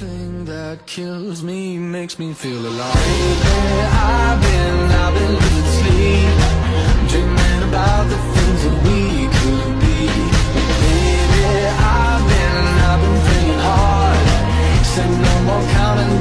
Nothing that kills me makes me feel alive. Baby, I've been, I've been losing sleep. Dreaming about the things that we could be. Baby, I've been, I've been thinking hard. Said no more counting